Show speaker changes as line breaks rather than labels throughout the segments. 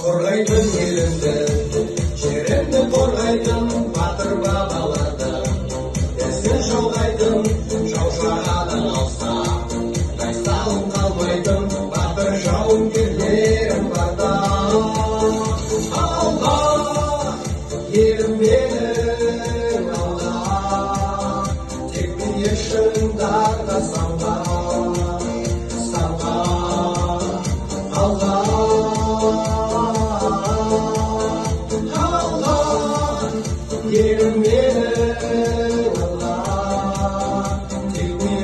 қорғайтын еліңді жеріңді қорғайтын батыр бабаларды ізін жау шағадан алса тайсалып қалмайтын батыр жауынгерлерім барда алға елім менің алға тек мен шыңдарда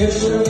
тек